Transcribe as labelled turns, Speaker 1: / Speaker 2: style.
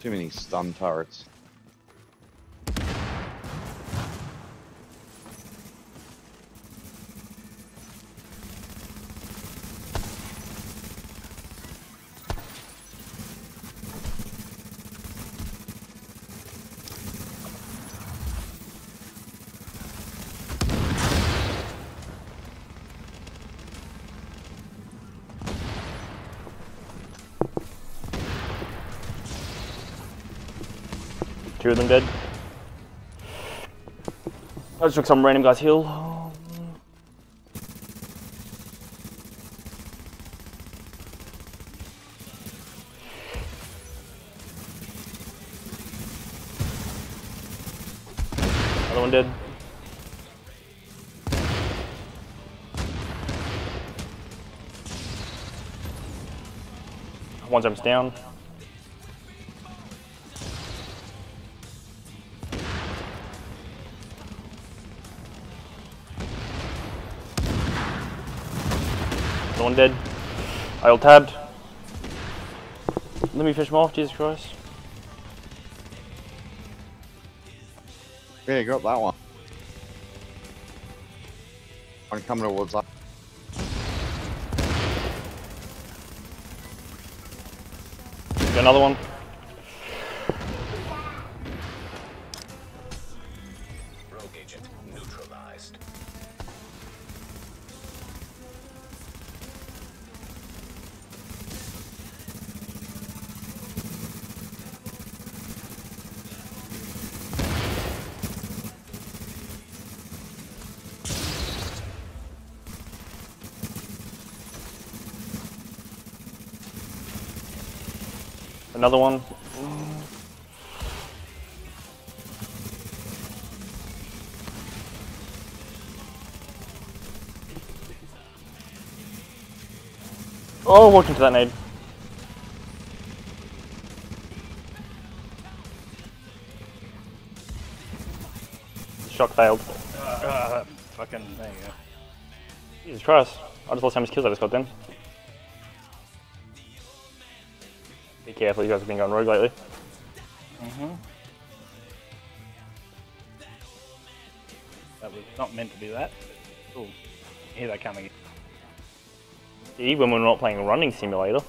Speaker 1: Too many stun turrets.
Speaker 2: Two of them dead. I just took some random guy's heal. Another one dead. One jumps down. Another one dead. I ult tabbed. Let me fish him off, Jesus Christ.
Speaker 1: Yeah, got that one. I'm coming towards us.
Speaker 2: Got another one.
Speaker 3: Rogue agent neutralized.
Speaker 2: Another one. Oh, walked into that nade. The shock failed.
Speaker 4: Uh, fucking, there you go.
Speaker 2: Jesus Christ. I just lost how many kills I just got then. Be careful, you guys have been going rogue lately. Mm-hmm.
Speaker 4: That was not meant to be that. Here they that coming.
Speaker 2: See, when we're not playing a running simulator.